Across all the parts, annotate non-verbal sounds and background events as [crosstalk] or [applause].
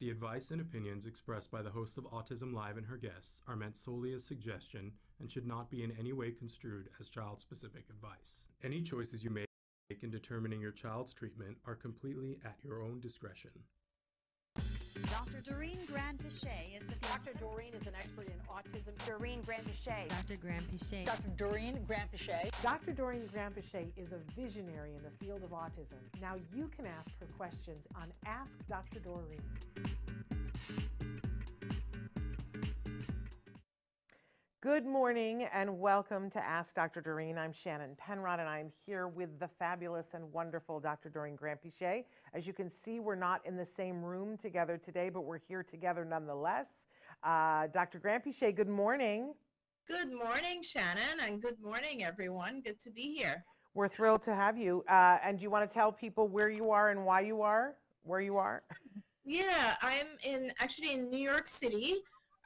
The advice and opinions expressed by the host of Autism Live and her guests are meant solely as suggestion and should not be in any way construed as child specific advice. Any choices you make in determining your child's treatment are completely at your own discretion. Dr. Doreen Granpeesheh is the Dr. Doreen is an expert in autism. Doreen Granpeesheh. Dr. Granpeesheh. Dr. Doreen Granpeesheh. Dr. Doreen Granpeesheh is a visionary in the field of autism. Now you can ask her questions on Ask Dr. Doreen. Good morning and welcome to Ask Dr. Doreen. I'm Shannon Penrod and I'm here with the fabulous and wonderful Dr. Doreen Granpeesheh. As you can see, we're not in the same room together today, but we're here together nonetheless. Uh, Dr. Granpeesheh, good morning. Good morning, Shannon, and good morning, everyone. Good to be here. We're thrilled to have you. Uh, and do you want to tell people where you are and why you are, where you are? [laughs] Yeah, I'm in actually in New York City.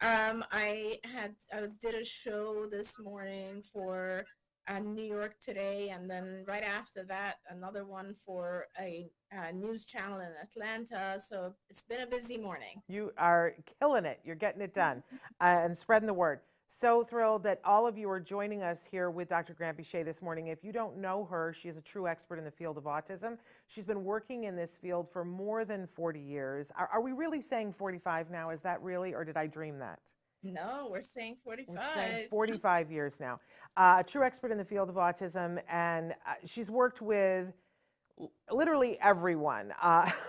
Um, I had did a show this morning for uh, New York Today, and then right after that, another one for a, a news channel in Atlanta. So it's been a busy morning. You are killing it. You're getting it done uh, and spreading the word. So thrilled that all of you are joining us here with Dr. Granpeesheh this morning. If you don't know her, she is a true expert in the field of autism. She's been working in this field for more than 40 years. Are, are we really saying 45 now? Is that really, or did I dream that? No, we're saying 45. We're saying 45 years now. Uh, a true expert in the field of autism, and uh, she's worked with literally everyone. Uh, [laughs]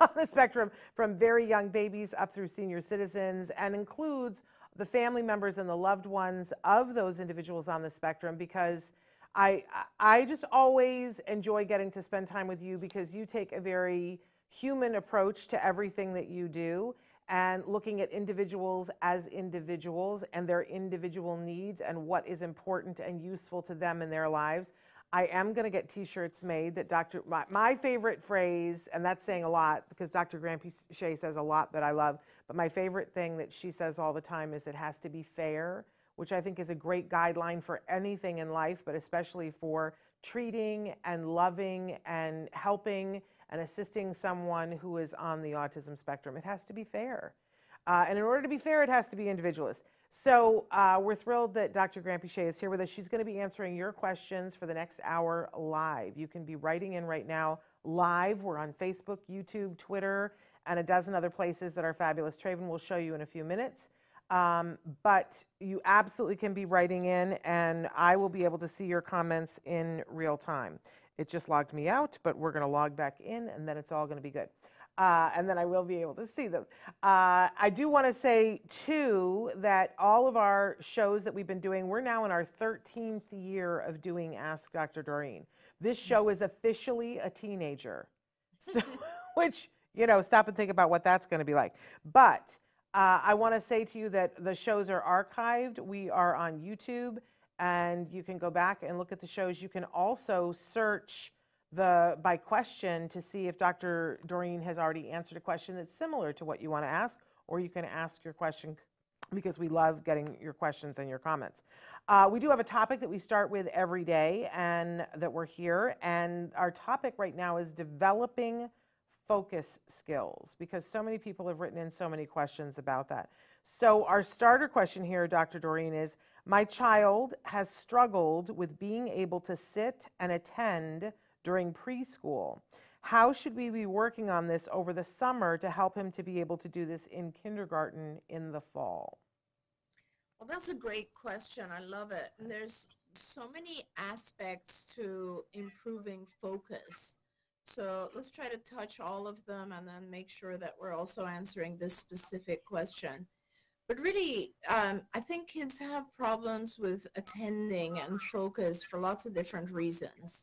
on the spectrum from very young babies up through senior citizens and includes the family members and the loved ones of those individuals on the spectrum because I, I just always enjoy getting to spend time with you because you take a very human approach to everything that you do and looking at individuals as individuals and their individual needs and what is important and useful to them in their lives. I am going to get t-shirts made that Dr. My, my, favorite phrase, and that's saying a lot because Dr. Granpeesheh says a lot that I love, but my favorite thing that she says all the time is it has to be fair, which I think is a great guideline for anything in life, but especially for treating and loving and helping and assisting someone who is on the autism spectrum. It has to be fair. Uh, and in order to be fair, it has to be individualist. So uh, we're thrilled that Dr. Granpeesheh is here with us. She's going to be answering your questions for the next hour live. You can be writing in right now live. We're on Facebook, YouTube, Twitter, and a dozen other places that our fabulous Traven will show you in a few minutes. Um, but you absolutely can be writing in, and I will be able to see your comments in real time. It just logged me out, but we're going to log back in, and then it's all going to be good uh, and then I will be able to see them. Uh, I do want to say, too, that all of our shows that we've been doing, we're now in our 13th year of doing Ask Dr. Doreen. This show is officially a teenager, so, [laughs] which, you know, stop and think about what that's going to be like. But uh, I want to say to you that the shows are archived. We are on YouTube, and you can go back and look at the shows. You can also search the by question to see if Dr. Doreen has already answered a question that's similar to what you want to ask, or you can ask your question because we love getting your questions and your comments. Uh, we do have a topic that we start with every day and that we're here. And our topic right now is developing focus skills because so many people have written in so many questions about that. So our starter question here, Dr. Doreen, is my child has struggled with being able to sit and attend during preschool. How should we be working on this over the summer to help him to be able to do this in kindergarten in the fall? Well, that's a great question. I love it. And there's so many aspects to improving focus. So let's try to touch all of them and then make sure that we're also answering this specific question. But really, um, I think kids have problems with attending and focus for lots of different reasons.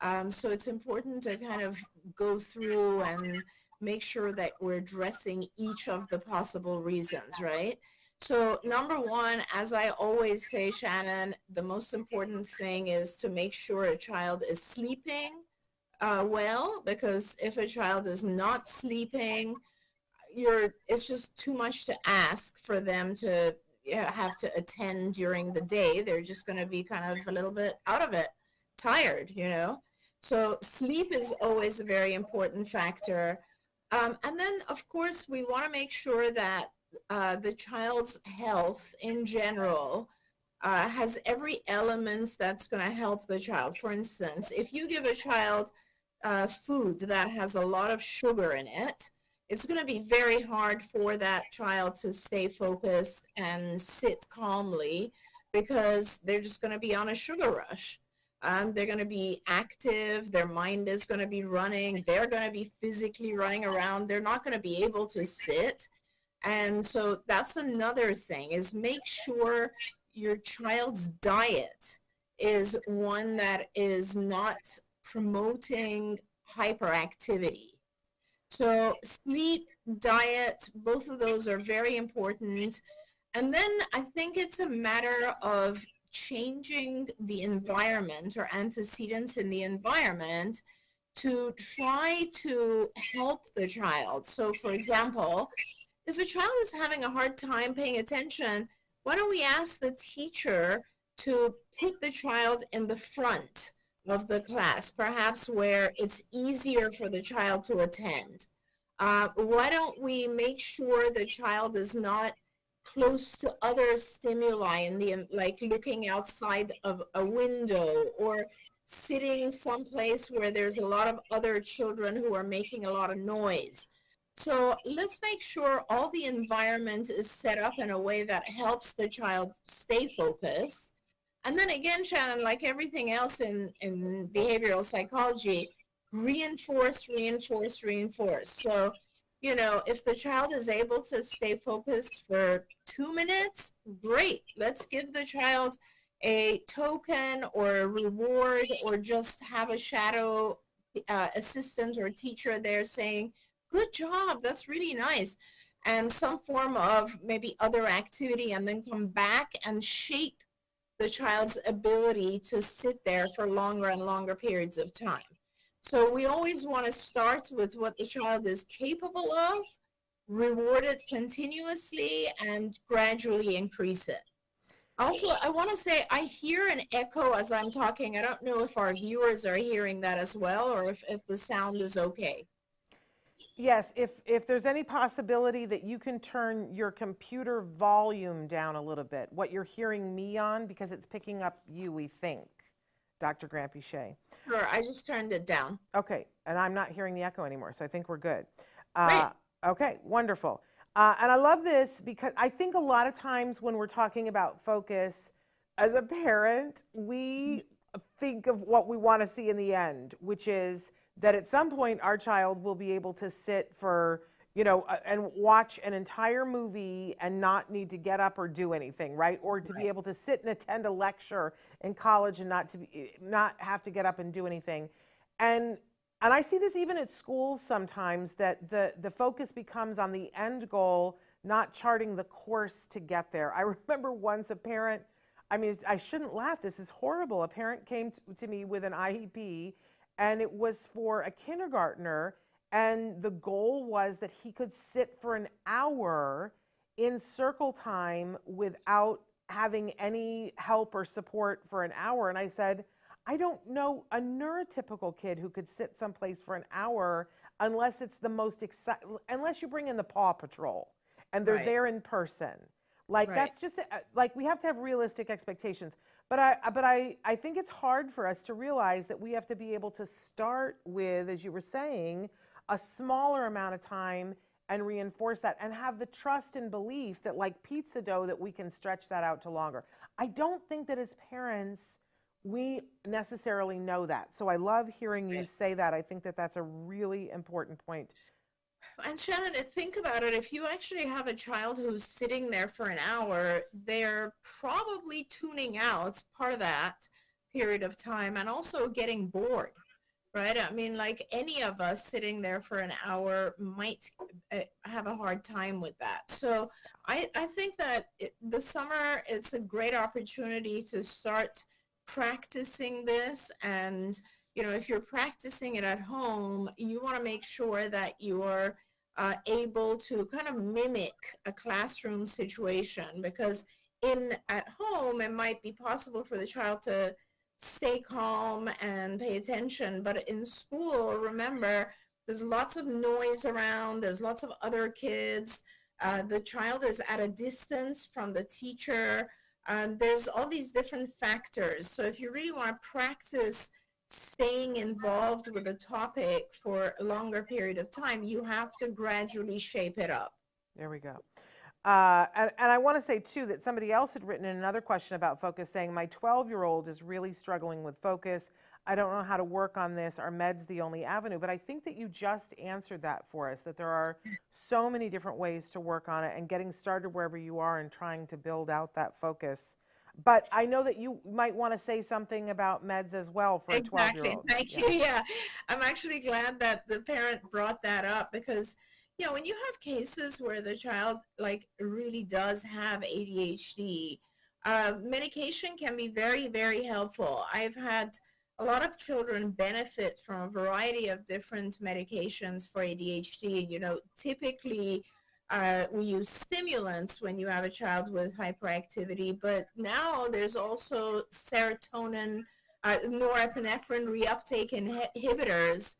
Um, so it's important to kind of go through and make sure that we're addressing each of the possible reasons, right? So number one, as I always say, Shannon, the most important thing is to make sure a child is sleeping uh, well, because if a child is not sleeping, you're, it's just too much to ask for them to have to attend during the day. They're just going to be kind of a little bit out of it, tired, you know. So sleep is always a very important factor. Um, and then, of course, we want to make sure that uh, the child's health in general uh, has every element that's going to help the child. For instance, if you give a child uh, food that has a lot of sugar in it, it's going to be very hard for that child to stay focused and sit calmly because they're just going to be on a sugar rush. Um, they're going to be active. Their mind is going to be running. They're going to be physically running around. They're not going to be able to sit. And so that's another thing is make sure your child's diet is one that is not promoting hyperactivity. So sleep, diet, both of those are very important. And then I think it's a matter of changing the environment or antecedents in the environment to try to help the child. So for example, if a child is having a hard time paying attention, why don't we ask the teacher to put the child in the front of the class, perhaps where it's easier for the child to attend? Uh, why don't we make sure the child is not close to other stimuli in the like looking outside of a window or sitting someplace where there's a lot of other children who are making a lot of noise. So let's make sure all the environment is set up in a way that helps the child stay focused. And then again, Shannon, like everything else in, in behavioral psychology, reinforce, reinforce, reinforce. So you know, if the child is able to stay focused for two minutes, great. Let's give the child a token or a reward or just have a shadow uh, assistant or teacher there saying, good job, that's really nice. And some form of maybe other activity and then come back and shape the child's ability to sit there for longer and longer periods of time. So we always want to start with what the child is capable of, reward it continuously, and gradually increase it. Also, I want to say I hear an echo as I'm talking. I don't know if our viewers are hearing that as well or if, if the sound is okay. Yes, if, if there's any possibility that you can turn your computer volume down a little bit, what you're hearing me on, because it's picking up you, we think. Dr. Granpeesheh. Sure, I just turned it down. Okay, and I'm not hearing the echo anymore, so I think we're good. Uh, okay, wonderful. Uh, and I love this because I think a lot of times when we're talking about focus, as a parent, we think of what we want to see in the end, which is that at some point our child will be able to sit for you know, uh, and watch an entire movie and not need to get up or do anything, right? Or to right. be able to sit and attend a lecture in college and not to be, eh, not have to get up and do anything. And and I see this even at schools sometimes that the the focus becomes on the end goal, not charting the course to get there. I [laughs] remember once a parent, I mean, I shouldn't laugh. This is horrible. A parent came to me with an IEP, and it was for a kindergartner and the goal was that he could sit for an hour in circle time without having any help or support for an hour. And I said, I don't know a neurotypical kid who could sit someplace for an hour unless it's the most exciting, unless you bring in the Paw Patrol and they're right. there in person. Like right. that's just uh, like we have to have realistic expectations. But I but I I think it's hard for us to realize that we have to be able to start with as you were saying a smaller amount of time and reinforce that and have the trust and belief that like pizza dough that we can stretch that out to longer. I don't think that as parents we necessarily know that. So I love hearing you say that. I think that that's a really important point. And Shannon, think about it. If you actually have a child who's sitting there for an hour, they're probably tuning out. It's part of that period of time and also getting bored right? I mean, like any of us sitting there for an hour might uh, have a hard time with that. So I, I think that it, the summer it's a great opportunity to start practicing this and you know if you're practicing it at home you want to make sure that you're uh, able to kind of mimic a classroom situation because in at home it might be possible for the child to stay calm and pay attention. But in school, remember, there's lots of noise around, there's lots of other kids. Uh, the child is at a distance from the teacher. Um, there's all these different factors. So if you really want to practice staying involved with a topic for a longer period of time, you have to gradually shape it up. There we go. Uh, and, and, I want to say too that somebody else had written in another question about focus saying, My 12 year old is really struggling with focus. I don't know how to work on this. Are meds the only avenue? But I think that you just answered that for us that there are so many different ways to work on it and getting started wherever you are and trying to build out that focus. But I know that you might want to say something about meds as well for exactly. a 12 year old. Thank yeah. you. Yeah. I'm actually glad that the parent brought that up because know when you have cases where the child like really does have ADHD, uh, medication can be very, very helpful. I've had a lot of children benefit from a variety of different medications for ADHD. You know, typically uh, we use stimulants when you have a child with hyperactivity, but now there's also serotonin, uh, norepinephrine reuptake inhibitors,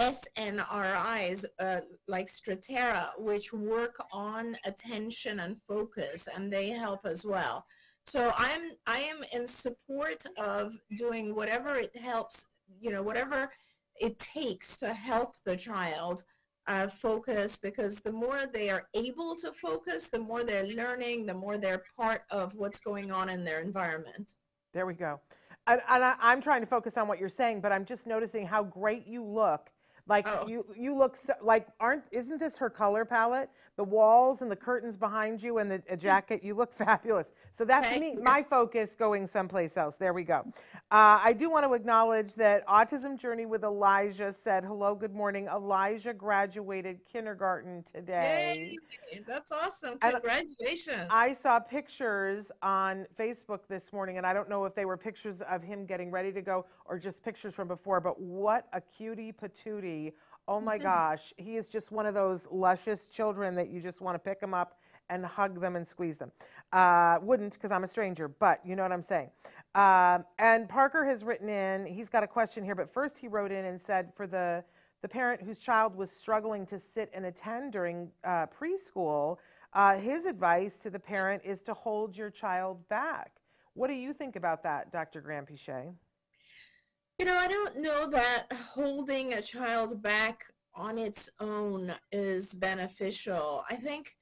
SNRIs uh, like Strattera, which work on attention and focus, and they help as well. So I'm I am in support of doing whatever it helps, you know, whatever it takes to help the child uh, focus because the more they are able to focus, the more they're learning, the more they're part of what's going on in their environment. There we go. And, and I, I'm trying to focus on what you're saying, but I'm just noticing how great you look like oh. you, you look so, like aren't isn't this her color palette? The walls and the curtains behind you and the jacket. You look [laughs] fabulous. So that's Thank me. My focus going someplace else. There we go. Uh, I do want to acknowledge that Autism Journey with Elijah said hello, good morning. Elijah graduated kindergarten today. Yay, that's awesome. Congratulations. And I saw pictures on Facebook this morning, and I don't know if they were pictures of him getting ready to go or just pictures from before. But what a cutie patootie Oh my [laughs] gosh, he is just one of those luscious children that you just want to pick them up and hug them and squeeze them. Uh, wouldn't because I'm a stranger, but you know what I'm saying. Uh, and Parker has written in, he's got a question here, but first he wrote in and said for the, the parent whose child was struggling to sit and attend during uh, preschool, uh, his advice to the parent is to hold your child back. What do you think about that, Dr. Granpeesheh? You know, I don't know that holding a child back on its own is beneficial. I think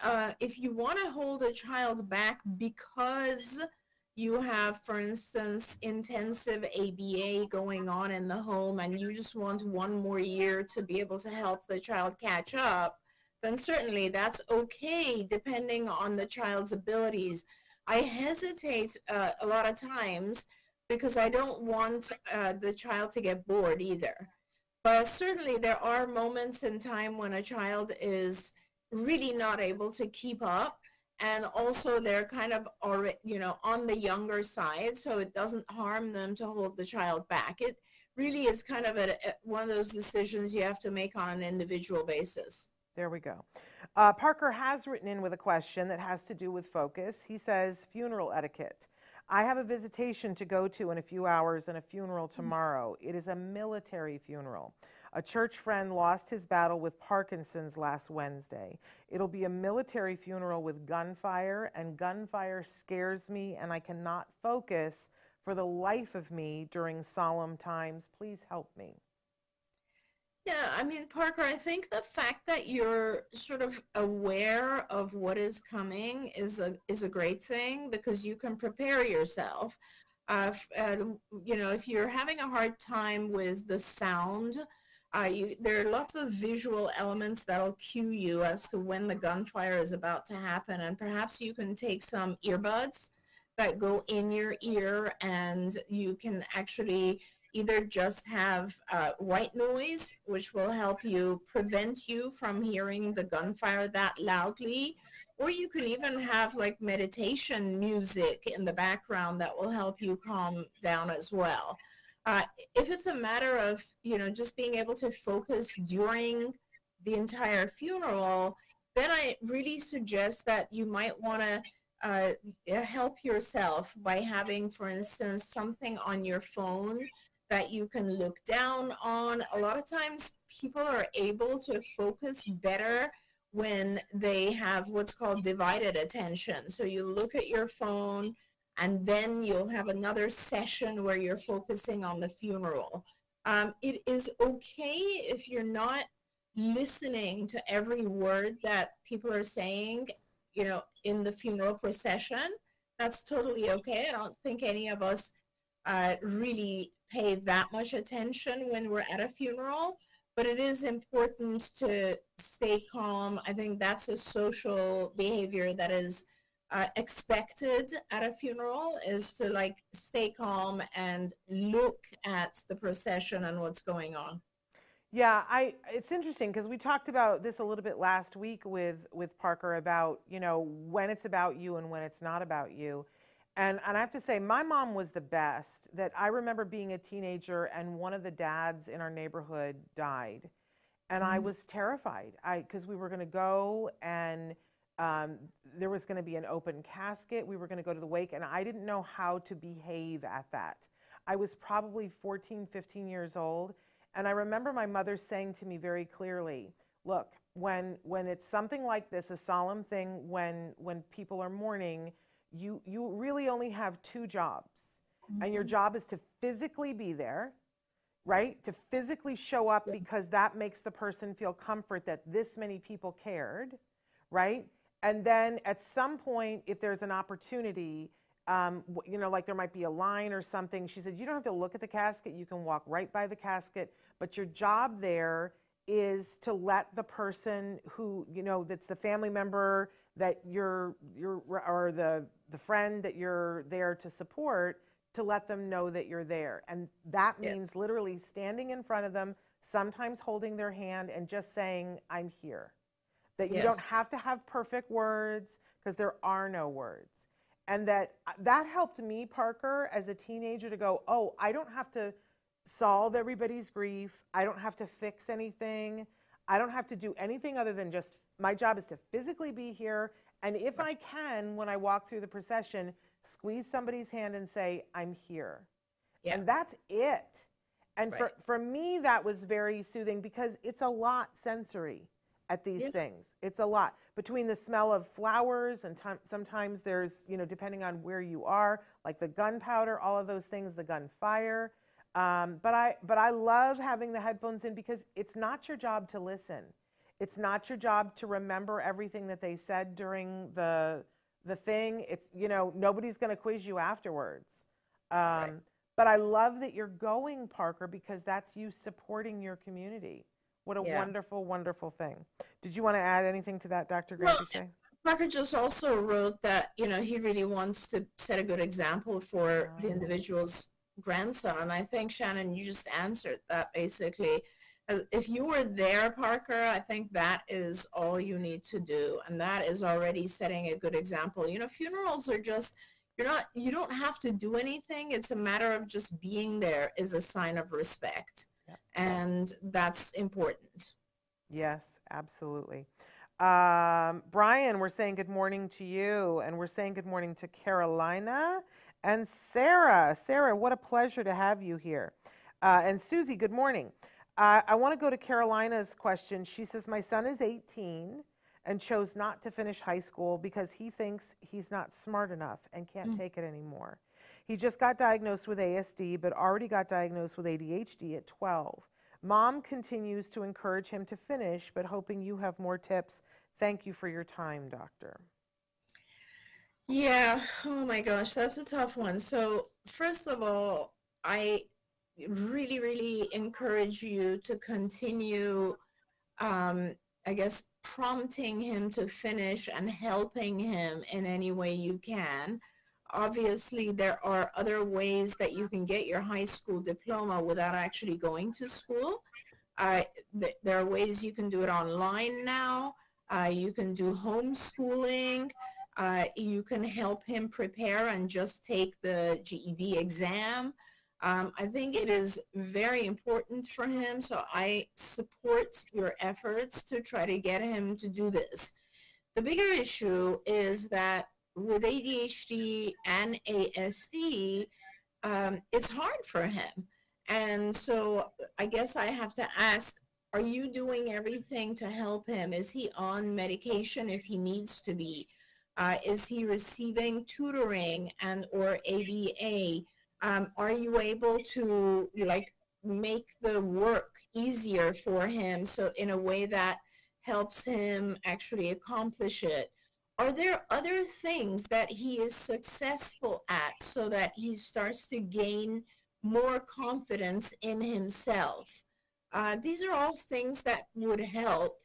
uh, if you want to hold a child back because you have, for instance, intensive ABA going on in the home and you just want one more year to be able to help the child catch up, then certainly that's okay depending on the child's abilities. I hesitate uh, a lot of times because I don't want uh, the child to get bored either. But certainly there are moments in time when a child is really not able to keep up and also they're kind of already, you know, on the younger side, so it doesn't harm them to hold the child back. It really is kind of a, a, one of those decisions you have to make on an individual basis. There we go. Uh, Parker has written in with a question that has to do with focus. He says, funeral etiquette. I have a visitation to go to in a few hours and a funeral hmm. tomorrow. It is a military funeral. A church friend lost his battle with Parkinson's last Wednesday. It'll be a military funeral with gunfire, and gunfire scares me, and I cannot focus for the life of me during solemn times. Please help me. Yeah, I mean, Parker, I think the fact that you're sort of aware of what is coming is a is a great thing because you can prepare yourself. Uh, uh, you know, if you're having a hard time with the sound, uh, you, there are lots of visual elements that'll cue you as to when the gunfire is about to happen, and perhaps you can take some earbuds that go in your ear, and you can actually either just have uh, white noise, which will help you prevent you from hearing the gunfire that loudly, or you can even have like meditation music in the background that will help you calm down as well. Uh, if it's a matter of, you know, just being able to focus during the entire funeral, then I really suggest that you might want to uh, help yourself by having, for instance, something on your phone that you can look down on. A lot of times people are able to focus better when they have what's called divided attention. So you look at your phone and then you'll have another session where you're focusing on the funeral. Um, it is okay if you're not listening to every word that people are saying, you know, in the funeral procession. That's totally okay. I don't think any of us uh, really pay that much attention when we're at a funeral, but it is important to stay calm. I think that's a social behavior that is uh, expected at a funeral is to like stay calm and look at the procession and what's going on. Yeah, I it's interesting because we talked about this a little bit last week with with Parker about, you know, when it's about you and when it's not about you. And and I have to say my mom was the best. That I remember being a teenager and one of the dads in our neighborhood died. And mm-hmm. I was terrified. I cuz we were going to go and um, there was going to be an open casket. We were going to go to the wake, and I didn't know how to behave at that. I was probably 14, 15 years old, and I remember my mother saying to me very clearly, "Look, when when it's something like this, a solemn thing, when when people are mourning, you you really only have two jobs, mm-hmm. and your mm-hmm. job is to physically be there." Right? To physically show up because that makes the person feel comfort that this many people cared, right? And then at some point, if there's an opportunity, um, you know, like there might be a line or something, she said, you don't have to look at the casket. You can walk right by the casket. But your job there is to let the person who, you know, that's the family member that you're, you're or the, the friend that you're there to support, to let them know that you're there. And that means yes. literally standing in front of them, sometimes holding their hand and just saying, I'm here that you yes. don't have to have perfect words because there are no words and that that helped me parker as a teenager to go oh i don't have to solve everybody's grief i don't have to fix anything i don't have to do anything other than just my job is to physically be here and if i can when i walk through the procession squeeze somebody's hand and say i'm here yeah. and that's it and right. for, for me that was very soothing because it's a lot sensory at these yeah. things. It's a lot between the smell of flowers and sometimes there's, you know, depending on where you are, like the gunpowder, all of those things, the gunfire. Um, but I, but I love having the headphones in because it's not your job to listen. It's not your job to remember everything that they said during the the thing. It's you know nobody's going to quiz you afterwards. Um, right. But I love that you're going, Parker, because that's you supporting your community. What a yeah. wonderful, wonderful thing. Did you want to add anything to that, Dr. Grant well, Parker just also wrote that, you know, he really wants to set a good example for the individual's grandson. And I think, Shannon, you just answered that basically. If you were there, Parker, I think that is all you need to do. And that is already setting a good example. You know, funerals are just, you're not, you don't have to do anything. It's a matter of just being there is a sign of respect. And that's important. Yes, absolutely. Um, Brian, we're saying good morning to you, and we're saying good morning to Carolina and Sarah. Sarah, what a pleasure to have you here. Uh, and Susie, good morning. Uh, I want to go to Carolina's question. She says, My son is 18 and chose not to finish high school because he thinks he's not smart enough and can't mm. take it anymore. He just got diagnosed with ASD, but already got diagnosed with ADHD at 12. Mom continues to encourage him to finish, but hoping you have more tips. Thank you for your time, doctor. Yeah, oh my gosh, that's a tough one. So, first of all, I really, really encourage you to continue, um, I guess, prompting him to finish and helping him in any way you can obviously there are other ways that you can get your high school diploma without actually going to school. Uh, th- there are ways you can do it online now. Uh, you can do homeschooling. Uh, you can help him prepare and just take the GED exam. Um, I think it is very important for him, so I support your efforts to try to get him to do this. The bigger issue is that with ADHD and ASD, um, it's hard for him. and so I guess I have to ask, are you doing everything to help him? Is he on medication if he needs to be? Uh, is he receiving tutoring and or ABA? Um, are you able to like make the work easier for him so in a way that helps him actually accomplish it? Are there other things that he is successful at so that he starts to gain more confidence in himself? Uh, these are all things that would help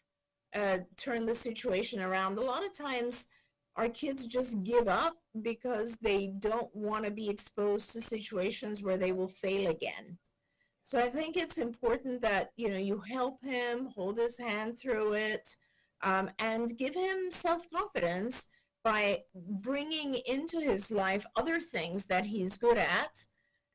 uh, turn the situation around. A lot of times, our kids just give up because they don't want to be exposed to situations where they will fail again. So I think it's important that you know you help him, hold his hand through it, um, and give him self confidence by bringing into his life other things that he's good at,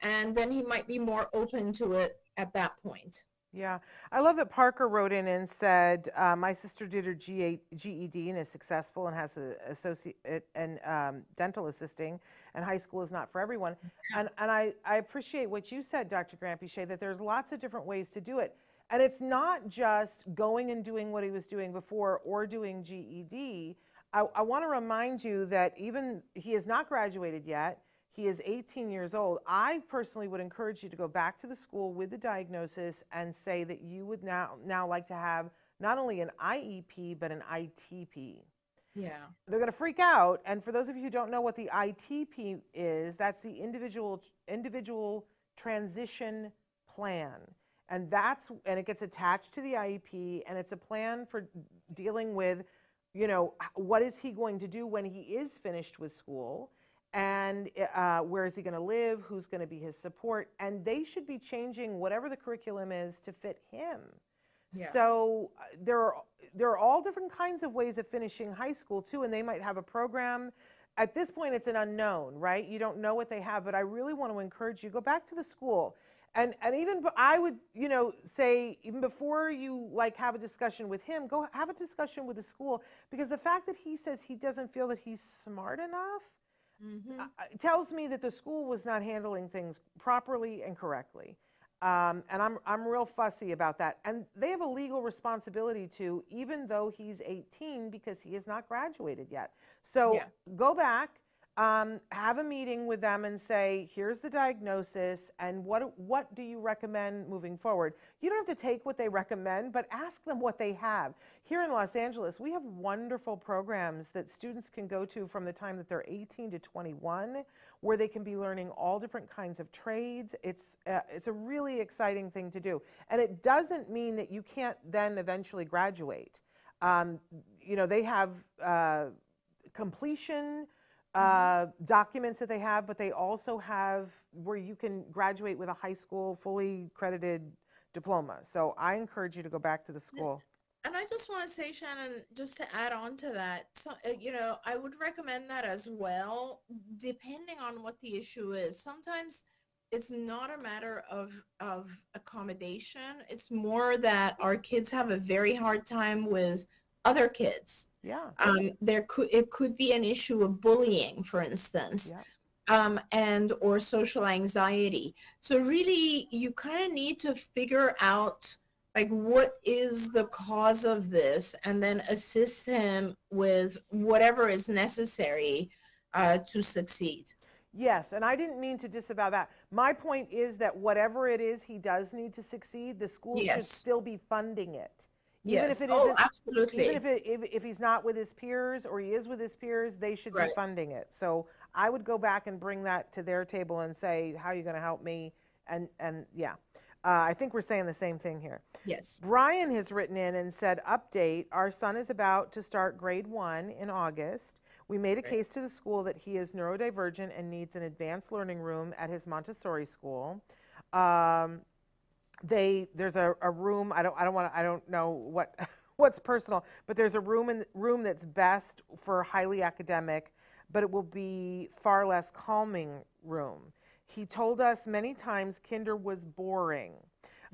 and then he might be more open to it at that point. Yeah, I love that Parker wrote in and said, uh, "My sister did her G- GED and is successful and has a associate and um, dental assisting, and high school is not for everyone." And and I I appreciate what you said, Dr. Granpeesheh, that there's lots of different ways to do it, and it's not just going and doing what he was doing before or doing GED. I, I want to remind you that even he has not graduated yet. He is 18 years old. I personally would encourage you to go back to the school with the diagnosis and say that you would now now like to have not only an IEP but an ITP. Yeah. They're going to freak out. And for those of you who don't know what the ITP is, that's the individual individual transition plan. And that's and it gets attached to the IEP and it's a plan for dealing with you know what is he going to do when he is finished with school and uh, where is he going to live, who's going to be his support, and they should be changing whatever the curriculum is to fit him. Yeah. So uh, there are there are all different kinds of ways of finishing high school too, and they might have a program. At this point, it's an unknown, right? You don't know what they have, but I really want to encourage you go back to the school. And, and even I would, you know, say even before you like have a discussion with him, go have a discussion with the school because the fact that he says he doesn't feel that he's smart enough, Mm-hmm. uh, tells me that the school was not handling things properly and correctly. Um, and I'm, I'm real fussy about that. And they have a legal responsibility to, even though he's 18, because he has not graduated yet. So Yeah. go back, um, have a meeting with them and say, here's the diagnosis, and what, what do you recommend moving forward? You don't have to take what they recommend, but ask them what they have. Here in Los Angeles, we have wonderful programs that students can go to from the time that they're 18 to 21, where they can be learning all different kinds of trades. It's, uh, it's a really exciting thing to do. And it doesn't mean that you can't then eventually graduate. Um, you know, they have uh, completion uh, documents that they have, but they also have where you can graduate with a high school fully credited diploma. So I encourage you to go back to the school. And I just want to say, Shannon, just to add on to that, so, uh, you know, I would recommend that as well, depending on what the issue is. Sometimes it's not a matter of of accommodation. It's more that our kids have a very hard time with other kids. Yeah. Um, there could it could be an issue of bullying, for instance. Yeah. Um, and or social anxiety. So really, you kind of need to figure out like what is the cause of this, and then assist him with whatever is necessary uh, to succeed. Yes, and I didn't mean to disavow that. My point is that whatever it is he does need to succeed, the school should still be funding it. Even yes. if it oh, isn't absolutely. even if, it, if, if he's not with his peers or he is with his peers, they should be funding it. So I would go back and bring that to their table and say, how are you going to help me? And, and yeah, uh, I think we're saying the same thing here. yes. Brian has written in and said, update, our son is about to start grade one in August. We made a case to the school that he is neurodivergent and needs an advanced learning room at his Montessori school. Um, they there's a, a room I don't I don't want I don't know what [laughs] what's personal, but there's a room in room that's best for highly academic, but it will be far less calming room. He told us many times kinder was boring.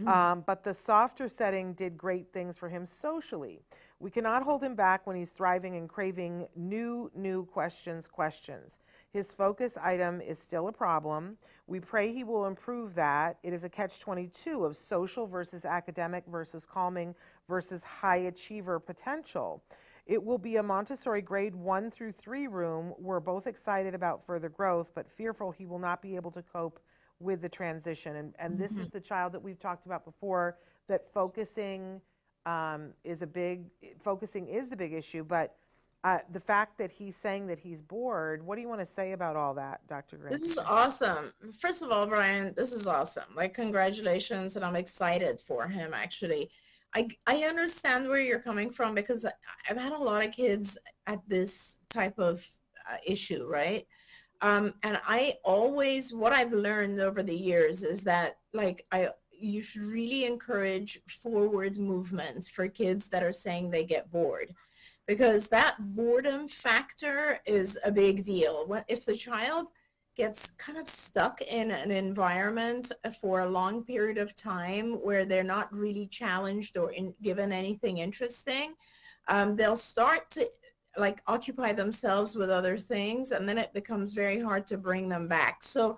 Um, but the softer setting did great things for him socially. We cannot hold him back when he's thriving and craving new, new questions, questions. His focus item is still a problem. We pray he will improve that. It is a catch 22 of social versus academic versus calming versus high achiever potential. It will be a Montessori grade one through three room. We're both excited about further growth, but fearful he will not be able to cope with the transition. And, and this mm-hmm. is the child that we've talked about before that focusing um, is a big, focusing is the big issue, but uh, the fact that he's saying that he's bored, what do you want to say about all that, Dr. Grant? This is awesome. First of all, Brian, this is awesome. Like, congratulations, and I'm excited for him. Actually, I I understand where you're coming from because I've had a lot of kids at this type of uh, issue, right? Um, and I always, what I've learned over the years is that, like, I you should really encourage forward movement for kids that are saying they get bored because that boredom factor is a big deal. If the child gets kind of stuck in an environment for a long period of time where they're not really challenged or in, given anything interesting, um, they'll start to like occupy themselves with other things and then it becomes very hard to bring them back. So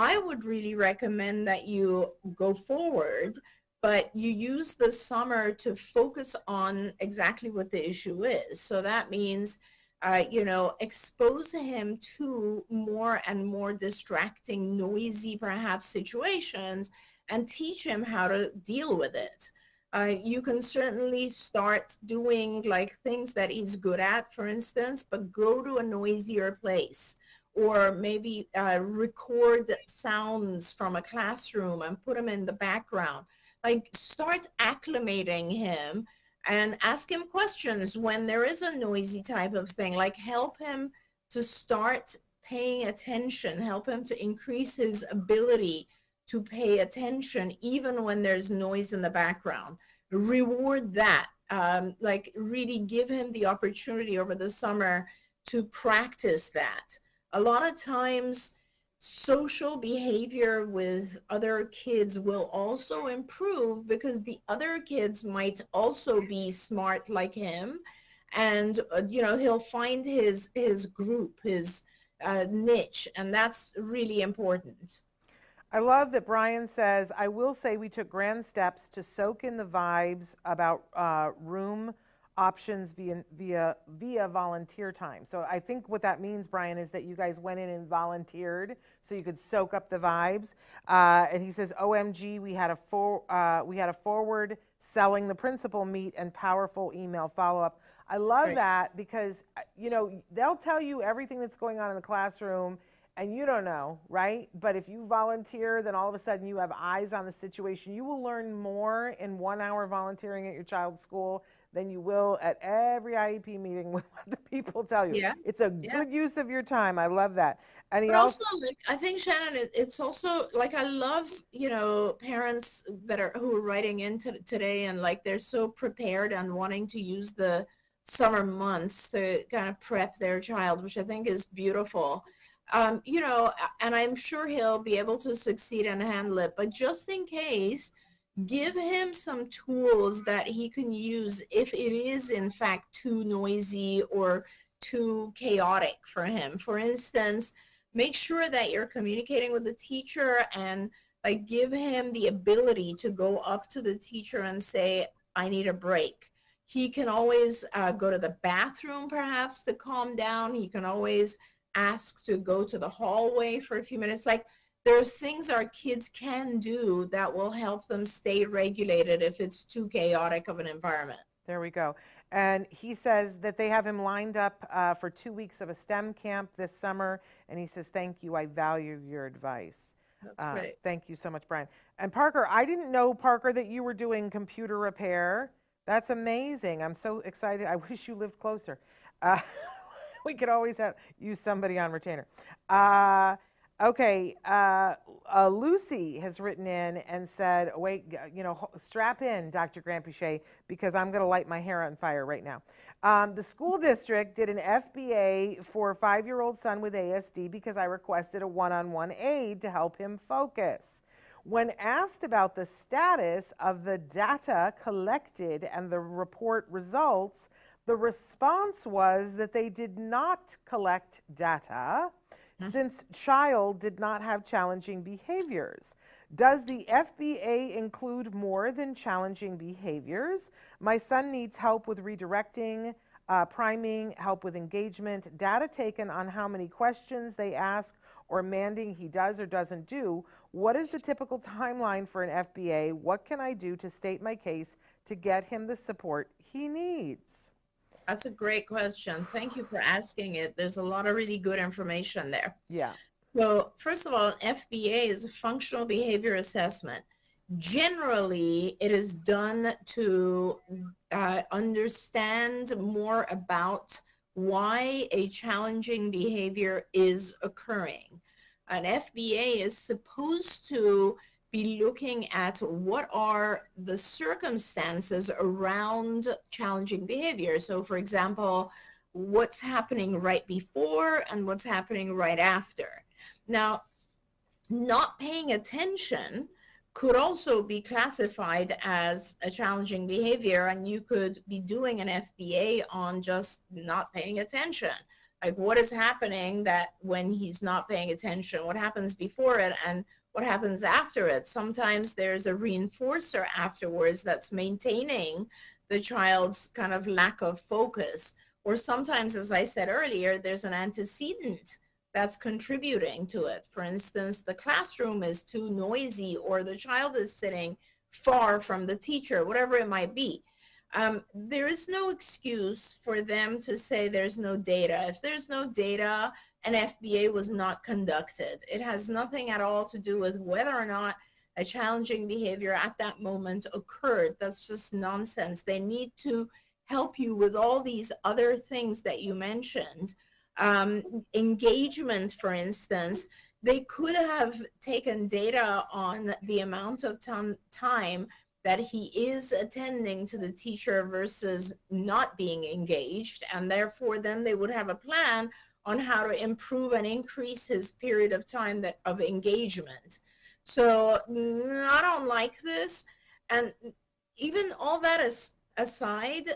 I would really recommend that you go forward but you use the summer to focus on exactly what the issue is. So that means, uh, you know, expose him to more and more distracting, noisy, perhaps situations, and teach him how to deal with it. Uh, you can certainly start doing like things that he's good at, for instance, but go to a noisier place or maybe uh, record sounds from a classroom and put them in the background. Like start acclimating him and ask him questions when there is a noisy type of thing. Like help him to start paying attention. Help him to increase his ability to pay attention even when there's noise in the background. Reward that um, like really give him the opportunity over the summer to practice that a lot of times social behavior with other kids will also improve because the other kids might also be smart like him. And uh, you know he'll find his his group his uh, niche and that's really important. I love that Brian says, I will say we took grand steps to soak in the vibes about uh, room options via, via, via volunteer time. So I think what that means, Brian, is that you guys went in and volunteered so you could soak up the vibes. Uh, and he says, OMG, we had a for, uh, we had a forward selling the principal meet and powerful email follow up. I love Right. that because uh, you know they'll tell you everything that's going on in the classroom and you don't know, right? But if you volunteer, then all of a sudden you have eyes on the situation. You will learn more in one hour volunteering at your child's school than you will at every IEP meeting [laughs] with what the people tell you. Yeah, It's a yeah. good use of your time. I love that. And he But also, also, like, I think Shannon, it, it's also like I love you know parents that are who are writing in to, today and like they're so prepared and wanting to use the summer months to kind of prep their child, which I think is beautiful. Um, you know, and I'm sure he'll be able to succeed and handle it. But just in case, give him some tools that he can use if it is in fact too noisy or too chaotic for him. For instance, make sure that you're communicating with the teacher and like give him the ability to go up to the teacher and say i need a break. He can always uh, go to the bathroom perhaps to calm down. He can always ask to go to the hallway for a few minutes. Like there's things our kids can do that will help them stay regulated if it's too chaotic of an environment there we go. And he says that they have him lined up uh, for two weeks of a STEM camp this summer. And he says, Thank you. I value your advice. that's Uh, great Thank you so much, Brian. And Parker, I didn't know, Parker, that you were doing computer repair. That's amazing. I'm so excited. I [laughs] wish you lived closer. Uh, [laughs] we could always have use somebody on retainer. Okay, uh, uh, Lucy has written in and said, "Wait, you know, strap in, Dr. Granpeesheh, because I'm going to light my hair on fire right now." Um, the school district did an FBA for a five-year-old son with ASD because I requested a one-on-one aid to help him focus. When asked about the status of the data collected and the report results, the response was that they did not collect data since child did not have challenging behaviors. Does the FBA include more than challenging behaviors? My son needs help with redirecting, uh, priming, help with engagement, data taken on how many questions they ask or manding he does or doesn't do. What is the typical timeline for an FBA? What can I do to state my case to get him the support he needs? That's a great question. Thank you for asking it. There's a lot of really good information there. Yeah. So, first of all, an FBA is a functional behavior assessment. Generally, it is done to uh, understand more about why a challenging behavior is occurring. An FBA is supposed to be looking at what are the circumstances around challenging behavior. So, for example, what's happening right before and what's happening right after. Now, not paying attention could also be classified as a challenging behavior, and you could be doing an FBA on just not paying attention. Like, what is happening that when he's not paying attention? What happens before it? And what happens after it. Sometimes there's a reinforcer afterwards that's maintaining the child's kind of lack of focus. Or sometimes, as I said earlier, there's an antecedent that's contributing to it. For instance, the classroom is too noisy or the child is sitting far from the teacher, whatever it might be. Um, there is no excuse for them to say there's no data. If there's no data, an FBA was not conducted. It has nothing at all to do with whether or not a challenging behavior at that moment occurred. That's just nonsense. They need to help you with all these other things that you mentioned. Um, engagement, for instance, they could have taken data on the amount of time that he is attending to the teacher versus not being engaged. And therefore, then they would have a plan on how to improve and increase his period of time that of engagement. So I don't like this. And even all that is aside,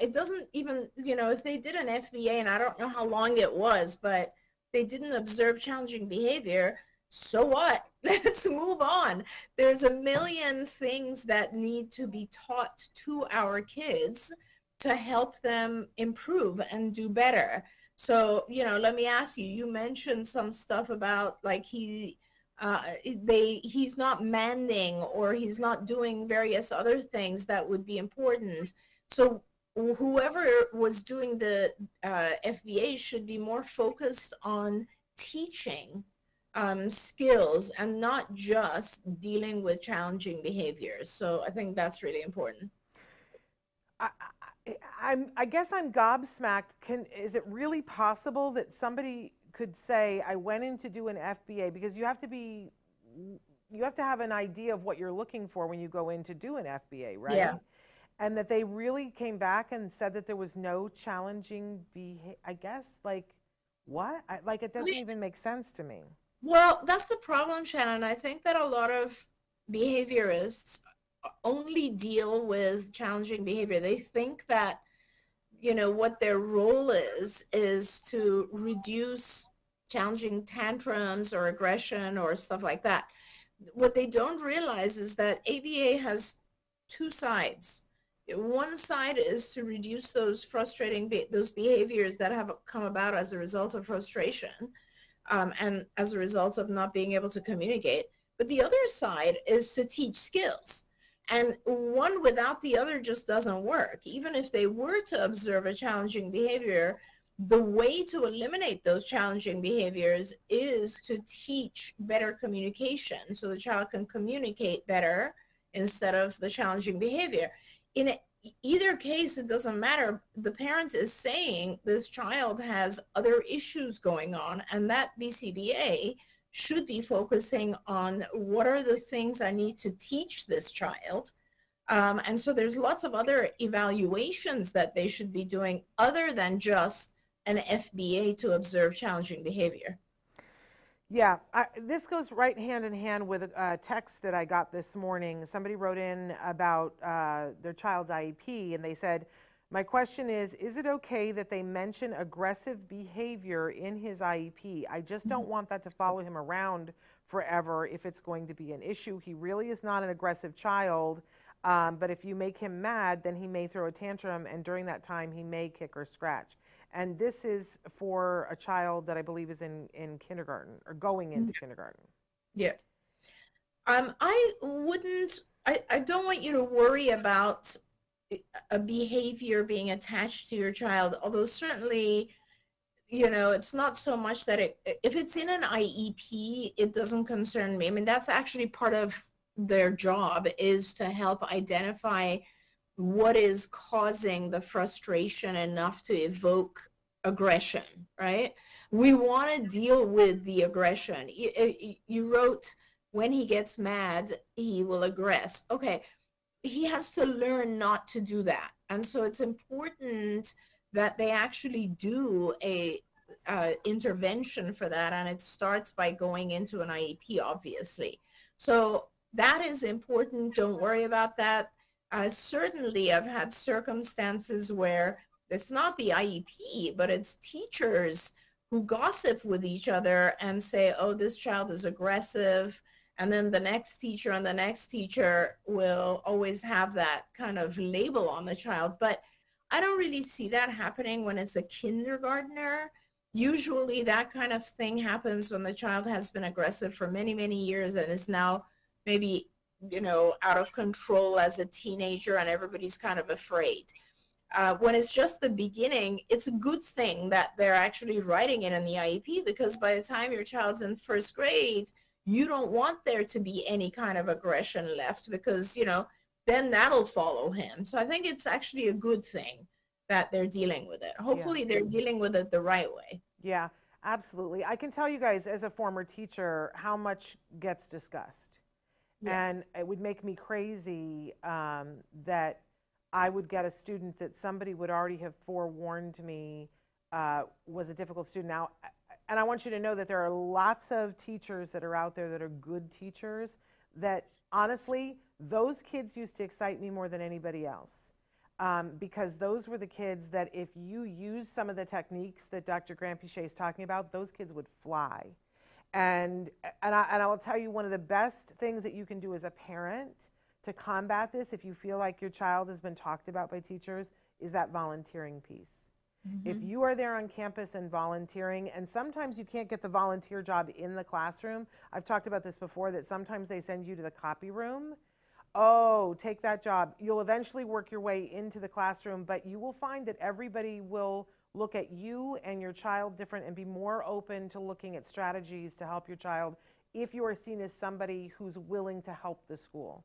it doesn't even, you know, if they did an FBA and I don't know how long it was, but they didn't observe challenging behavior, so what? [laughs] Let's move on. There's a million things that need to be taught to our kids to help them improve and do better. So, you know, let me ask you, you mentioned some stuff about like he uh, they he's not manding or he's not doing various other things that would be important. So whoever was doing the uh, FBA should be more focused on teaching um, skills and not just dealing with challenging behaviors. So I think that's really important. I, I'm, I guess I'm gobsmacked. Can, is it really possible that somebody could say, I went in to do an FBA because you have to be, you have to have an idea of what you're looking for when you go in to do an FBA, right? Yeah. And that they really came back and said that there was no challenging behavior. I guess, like, what? I, like, it doesn't even make sense to me. Well, that's the problem, Shannon. I think that a lot of behaviorists only deal with challenging behavior. They think that, you know, what their role is, is to reduce challenging tantrums or aggression or stuff like that. What they don't realize is that ABA has two sides. One side is to reduce those frustrating, be- those behaviors that have come about as a result of frustration um, and as a result of not being able to communicate. But the other side is to teach skills. And one without the other just doesn't work. Even if they were to observe a challenging behavior, the way to eliminate those challenging behaviors is to teach better communication so the child can communicate better instead of the challenging behavior. In either case, it doesn't matter. The parent is saying this child has other issues going on, and that BCBA should be focusing on what are the things I need to teach this child. Um, and so there's lots of other evaluations that they should be doing other than just an FBA to observe challenging behavior. Yeah, I, this goes right hand in hand with a text that I got this morning. Somebody wrote in about uh, their child's IEP, and they said, My question is Is it okay that they mention aggressive behavior in his IEP? I just don't want that to follow him around forever if it's going to be an issue. He really is not an aggressive child, um, but if you make him mad, then he may throw a tantrum, and during that time, he may kick or scratch. And this is for a child that I believe is in, in kindergarten or going into mm-hmm. kindergarten. Yeah. Um, I wouldn't, I, I don't want you to worry about a behavior being attached to your child, although certainly, you know, it's not so much that it, if it's in an IEP, it doesn't concern me. I mean, that's actually part of their job is to help identify what is causing the frustration enough to evoke aggression, right? We want to deal with the aggression. You, you, wrote, when he gets mad, he will aggress. Okay, he has to learn not to do that. And so it's important that they actually do a uh, intervention for that. And it starts by going into an IEP, obviously. So that is important. Don't worry about that. Uh, certainly, I've had circumstances where it's not the IEP, but it's teachers who gossip with each other and say, oh, this child is aggressive. And then the next teacher and the next teacher will always have that kind of label on the child. But I don't really see that happening when it's a kindergartner. Usually that kind of thing happens when the child has been aggressive for many, many years and is now maybe you know, out of control as a teenager and everybody's kind of afraid. Uh, when it's just the beginning, it's a good thing that they're actually writing it in the IEP because by the time your child's in first grade, you don't want there to be any kind of aggression left because, you know, then that'll follow him. So I think it's actually a good thing that they're dealing with it. Hopefully yeah. they're dealing with it the right way. Yeah, absolutely. I can tell you guys as a former teacher how much gets discussed yeah. And it would make me crazy um, that I would get a student that somebody would already have forewarned me uh, was a difficult student. Now, and I want you to know that there are lots of teachers that are out there that are good teachers that honestly, those kids used to excite me more than anybody else. Um, because those were the kids that if you use some of the techniques that Dr. Granpeesheh is talking about, those kids would fly. And, and, I, and I will tell you one of the best things that you can do as a parent to combat this, if you feel like your child has been talked about by teachers, is that volunteering piece. Mm-hmm. If you are there on campus and volunteering, and sometimes you can't get the volunteer job in the classroom, I've talked about this before that sometimes they send you to the copy room. Oh, take that job. You'll eventually work your way into the classroom, but you will find that everybody will look at you and your child different and be more open to looking at strategies to help your child if you are seen as somebody who's willing to help the school.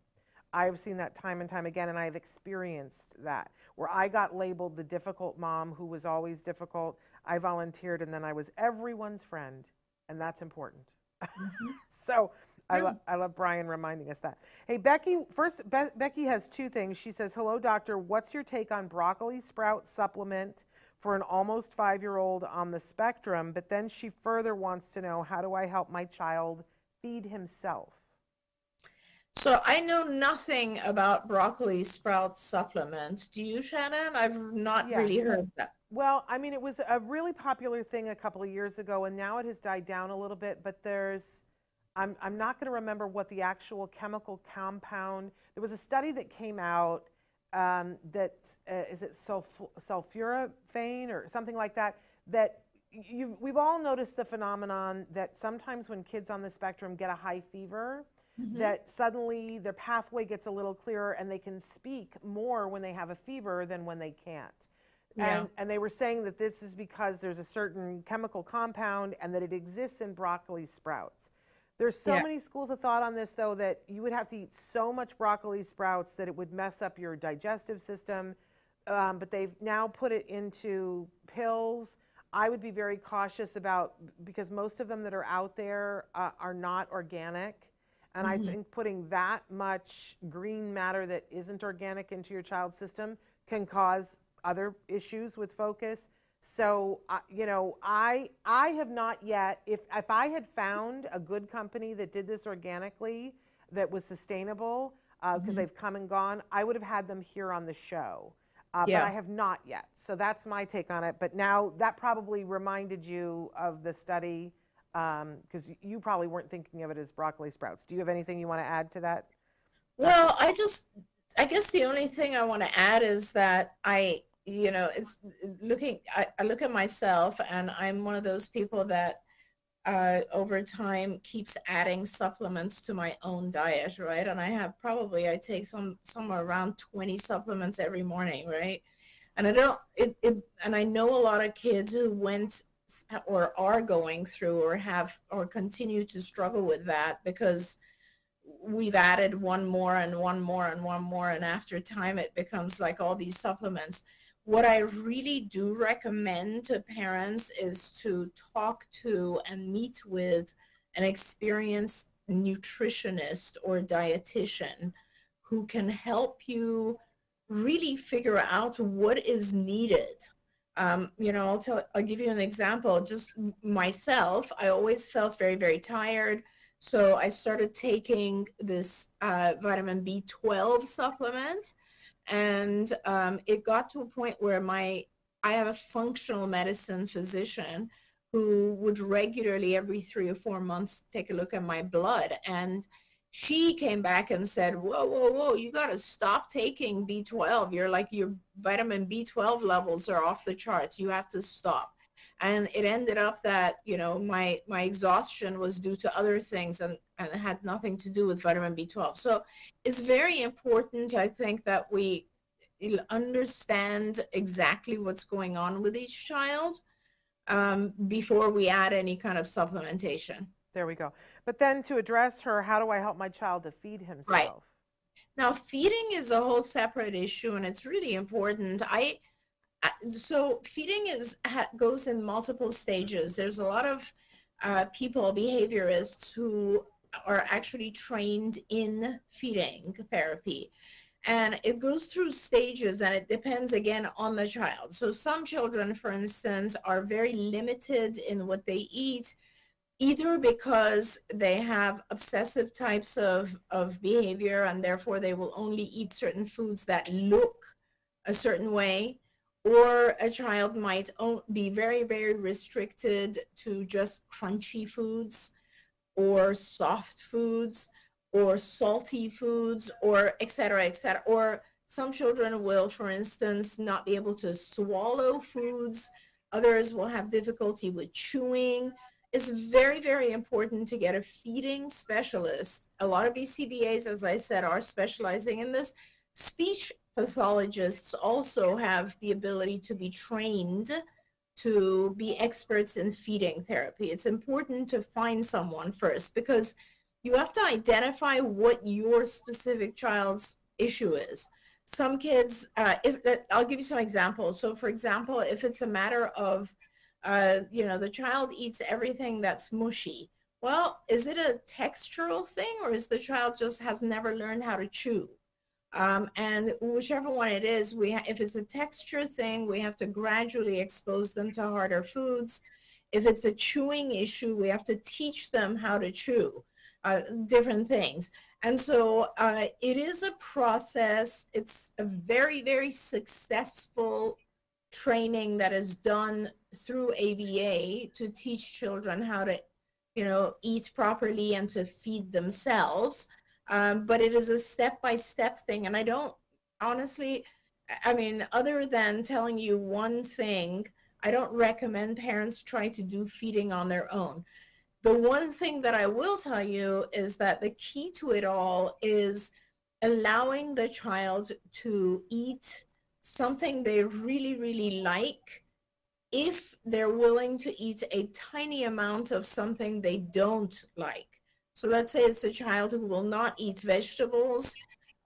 I've seen that time and time again, and I've experienced that where I got labeled the difficult mom who was always difficult. I volunteered, and then I was everyone's friend, and that's important. Mm-hmm. [laughs] so I, lo- I love Brian reminding us that. Hey, Becky, first, Be- Becky has two things. She says, Hello, doctor. What's your take on broccoli sprout supplement for an almost five year old on the spectrum, but then she further wants to know how do I help my child feed himself? So I know nothing about broccoli sprout supplements. Do you, Shannon? I've not yes. really heard that. Well, I mean, it was a really popular thing a couple of years ago, and now it has died down a little bit. But there's, I'm, I'm not going to remember what the actual chemical compound. There was a study that came out um, that uh, is it sulf- sulforaphane or something like that that we've all noticed the phenomenon that sometimes when kids on the spectrum get a high fever mm-hmm. that suddenly their pathway gets a little clearer and they can speak more when they have a fever than when they can't yeah. and, and they were saying that this is because there's a certain chemical compound and that it exists in broccoli sprouts there's so yeah. many schools of thought on this, though, that you would have to eat so much broccoli sprouts that it would mess up your digestive system. Um, but they've now put it into pills. I would be very cautious about because most of them that are out there uh, are not organic. And mm-hmm. I think putting that much green matter that isn't organic into your child's system can cause other issues with focus. So, uh, you know, I I have not yet. If if I had found a good company that did this organically, that was sustainable, because Mhm. they've come and gone, I would have had them here on the show. Uh, Yeah. But I have not yet. So that's my take on it. But now that probably reminded you of the study, because you probably weren't thinking of it as broccoli sprouts. Do you have anything you want to add to that? Well, I just, I guess the only thing I want to add is that I, you know, it's looking, I, I look at myself and I'm one of those people that uh, over time keeps adding supplements to my own diet, right? And I have probably, I take some, somewhere around 20 supplements every morning, right? And I don't, it, it, and I know a lot of kids who went or are going through or have or continue to struggle with that because we've added one more and one more and one more and after time it becomes like all these supplements. What i really do recommend to parents is to talk to and meet with an experienced nutritionist or dietitian who can help you really figure out what is needed um, you know i'll tell i'll give you an example. Just myself i always felt very very tired. So I started taking this uh, vitamin B12 supplement, and um, it got to a point where my I have a functional medicine physician who would regularly, every three or four months, take a look at my blood, and she came back and said, "Whoa, whoa, whoa! You got to stop taking B12. You're like your vitamin B12 levels are off the charts. You have to stop." and it ended up that you know my my exhaustion was due to other things and and had nothing to do with vitamin b12 so it's very important i think that we understand exactly what's going on with each child um, before we add any kind of supplementation There we go. But then to address her, how do I help my child to feed himself? Right. now feeding is a whole separate issue and it's really important i so feeding is ha, goes in multiple stages. There's a lot of uh, people, behaviorists, who are actually trained in feeding therapy. And it goes through stages and it depends again on the child. So some children, for instance, are very limited in what they eat, either because they have obsessive types of, of behavior and therefore they will only eat certain foods that look a certain way or a child might be very very restricted to just crunchy foods or soft foods or salty foods or et cetera et cetera. Or some children will for instance not be able to swallow foods. Others will have difficulty with chewing it's very very important to get a feeding specialist a lot of bcbas as i said are specializing in this speech pathologists also have the ability to be trained to be experts in feeding therapy. It's important to find someone first because you have to identify what your specific child's issue is. Some kids, uh, if that, I'll give you some examples. So, for example, if it's a matter of, uh, you know, the child eats everything that's mushy. Well, is it a textural thing or is the child just has never learned how to chew? Um, and whichever one it is, we if it's a texture thing, we have to gradually expose them to harder foods. If it's a chewing issue, we have to teach them how to chew uh, different things. And so uh, it is a process. It's a very, very successful training that is done through ABA to teach children how to, you know, eat properly and to feed themselves. Um, but it is a step-by-step thing. And i don't honestly i mean other than telling you one thing i don't recommend parents try to do feeding on their own. The one thing that i will tell you is that the key to it all is allowing the child to eat something they really really like if they're willing to eat a tiny amount of something they don't like so let's say it's a child who will not eat vegetables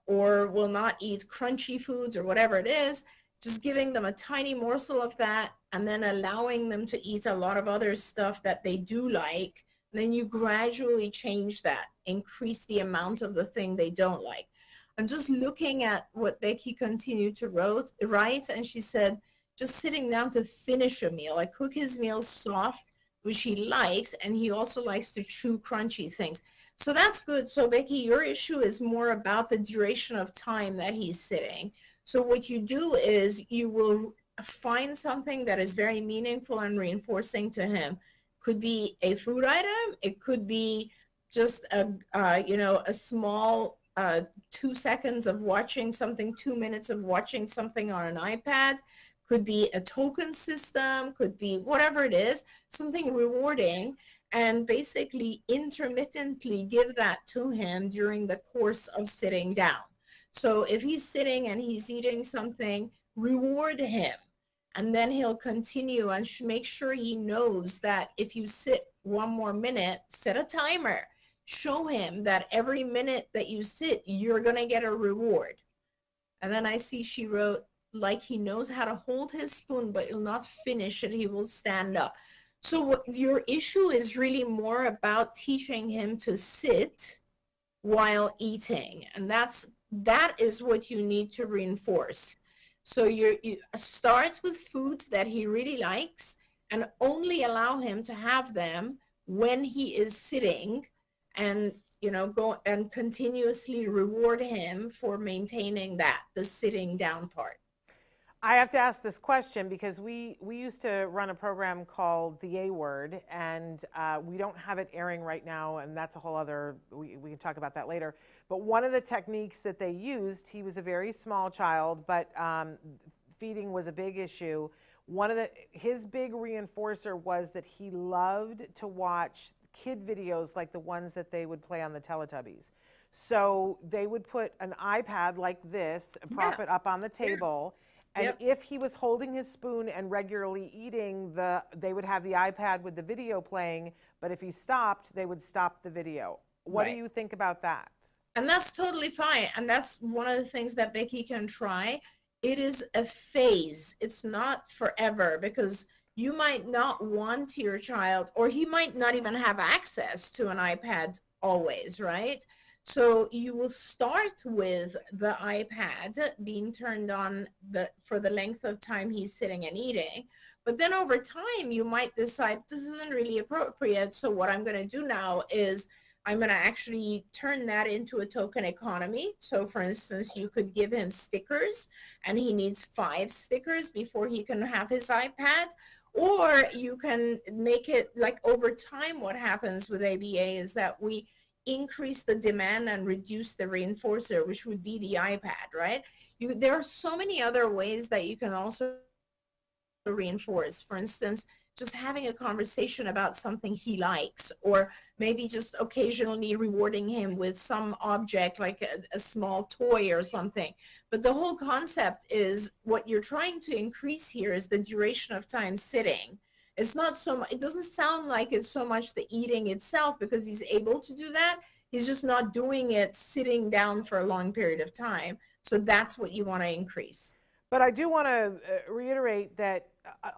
or will not eat crunchy foods or whatever it is, just giving them a tiny morsel of that and then allowing them to eat a lot of other stuff that they do like. Then you gradually change that, increase the amount of the thing they don't like. I'm just looking at what Becky continued to wrote, write, and she said, just sitting down to finish a meal. I cook his meals soft, which he likes, and he also likes to chew crunchy things. So that's good. So Becky, your issue is more about the duration of time that he's sitting. So what you do is you will find something that is very meaningful and reinforcing to him. Could be a food item. It could be just a uh, you know a small uh, two seconds of watching something, two minutes of watching something on an iPad. Could be a token system. Could be whatever it is, something rewarding and basically intermittently give that to him during the course of sitting down. So if he's sitting and he's eating something, reward him. And then he'll continue and make sure he knows that if you sit one more minute, set a timer. Show him that every minute that you sit, you're going to get a reward. And then I see she wrote, like he knows how to hold his spoon, but he'll not finish it. He will stand up. So what your issue is really more about teaching him to sit while eating. And that's that is what you need to reinforce. So you you start with foods that he really likes and only allow him to have them when he is sitting and you know go and continuously reward him for maintaining that the sitting down part I have to ask this question because we, we used to run a program called The A Word, and uh, we don't have it airing right now, and that's a whole other, we, we can talk about that later. But one of the techniques that they used, he was a very small child, but um, feeding was a big issue. One of the, his big reinforcer was that he loved to watch kid videos like the ones that they would play on the Teletubbies. So they would put an iPad like this, prop Yeah. it up on the table. And Yep. if he was holding his spoon and regularly eating, the they would have the iPad with the video playing. But if he stopped, they would stop the video. What do you think about that? and that's totally fine and that's one of the things that becky can try it is a phase it's not forever because you might not want your child or he might not even have access to an ipad always right so you will start with the ipad being turned on the for the length of time he's sitting and eating but then over time you might decide this isn't really appropriate so what i'm going to do now is I'm going to actually turn that into a token economy. So for instance, you could give him stickers and he needs five stickers before he can have his iPad. Or you can make it like over time, what happens with ABA is that we increase the demand and reduce the reinforcer, which would be the iPad, right? You, there are so many other ways that you can also reinforce. For instance, just having a conversation about something he likes, or maybe just occasionally rewarding him with some object like a, a, small toy or something. But the whole concept is what you're trying to increase here is the duration of time sitting. It's not so much, it doesn't sound like it's so much the eating itself because he's able to do that. He's just not doing it sitting down for a long period of time. So that's what you want to increase. But I do want to uh, reiterate that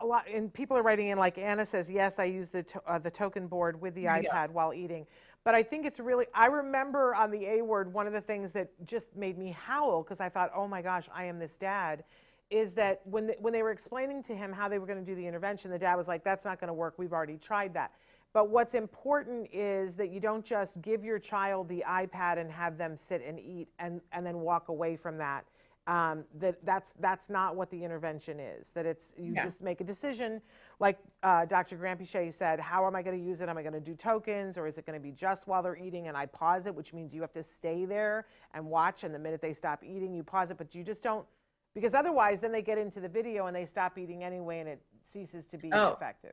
a- lot, and people are writing in, like Anna says, yes, I use the, to, uh, the token board with the Yeah. iPad while eating. But I think it's really, I remember on the A word, one of the things that just made me howl because I thought, oh my gosh, I am this dad, is that when, the, when they were explaining to him how they were going to do the intervention, the dad was like, that's not going to work. We've already tried that. But what's important is that you don't just give your child the iPad and have them sit and eat and, and then walk away from that um, that that's that's not what the intervention is. That it's you Yeah. just make a decision, like uh, Dr. Granpeesheh said. How am I going to use it? Am I going to do tokens, or is it going to be just while they're eating and I pause it, which means you have to stay there and watch. And the minute they stop eating, you pause it, but you just don't because otherwise, then they get into the video and they stop eating anyway, and it ceases to be Oh. effective.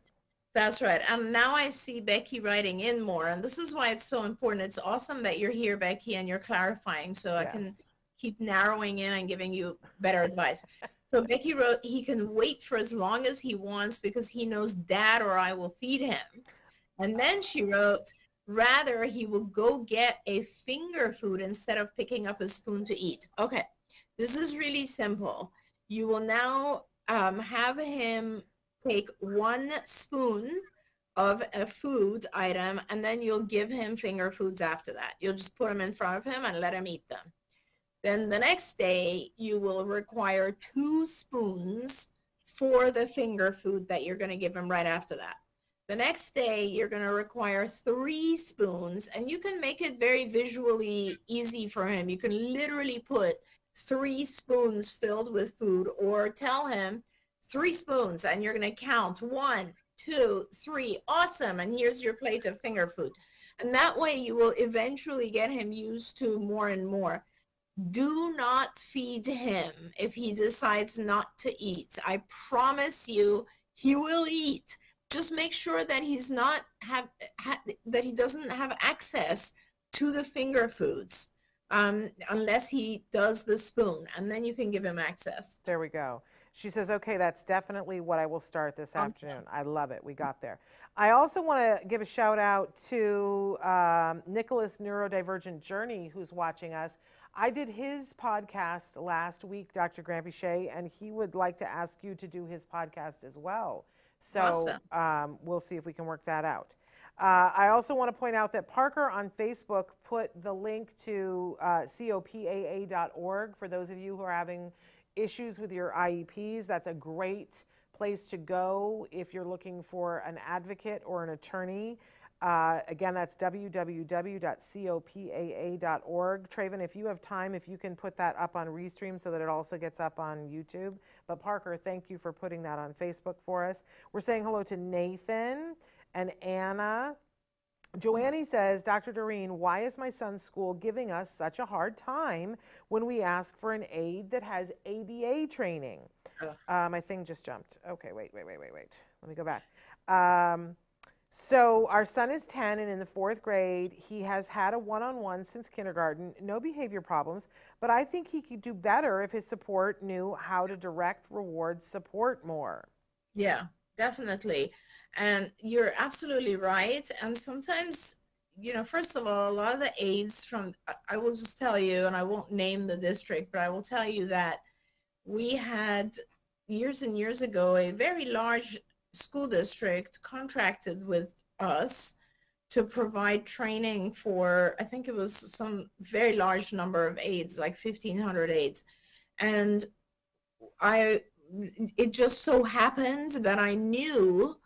That's right. And now I see Becky writing in more. And this is why it's so important. It's awesome that you're here, Becky, and you're clarifying so I can keep narrowing in and giving you better advice. [laughs] So Becky wrote, he can wait for as long as he wants because he knows dad or I will feed him. And then she wrote, rather he will go get a finger food instead of picking up a spoon to eat. Okay, this is really simple. You will now um, have him take one spoon of a food item and then you'll give him finger foods after that. You'll just put them in front of him and let him eat them. Then the next day you will require two spoons for the finger food that you're going to give him right after that. The next day, you're going to require three spoons, and you can make it very visually easy for him. You can literally put three spoons filled with food, or tell him three spoons, and you're going to count one, two, three. Awesome. And here's your plate of finger food. And that way, you will eventually get him used to more and more. Do not feed him if he decides not to eat. I promise you, he will eat just make sure that he's not have ha, that he doesn't have access to the finger foods um, unless he does the spoon and then you can give him access there we go she says okay that's definitely what i will start this afternoon i love it we got there i also want to give a shout out to um, nicholas neurodivergent journey who's watching us I did his podcast last week, Dr. Granpeesheh, and he would like to ask you to do his podcast as well. So Awesome. um, we'll see if we can work that out. Uh, I also want to point out that Parker on Facebook put the link to uh, copaa.org for those of you who are having issues with your IEPs. That's a great place to go if you're looking for an advocate or an attorney. Uh, again, that's www.copaa.org. Traven, if you have time, if you can put that up on Restream so that it also gets up on YouTube. But Parker, thank you for putting that on Facebook for us. We're saying hello to Nathan and Anna. Joanne says, Dr. Doreen, why is my son's school giving us such a hard time when we ask for an aide that has ABA training? Uh, my thing just jumped. Okay, wait, wait, wait, wait, wait. Let me go back. Um, so our son is 10 and in the fourth grade, he has had a one-on-one since kindergarten, no behavior problems, but I think he could do better if his support knew how to direct, reward, support more. Yeah, definitely. And you're absolutely right. And sometimes, you know, first of all, a lot of the aides from, I will just tell you, and I won't name the district, but I will tell you that we had years and years ago a very large school district contracted with us to provide training for, I think it was some very large number of aides, like 1,500 aides. And I, it just so happened that I knew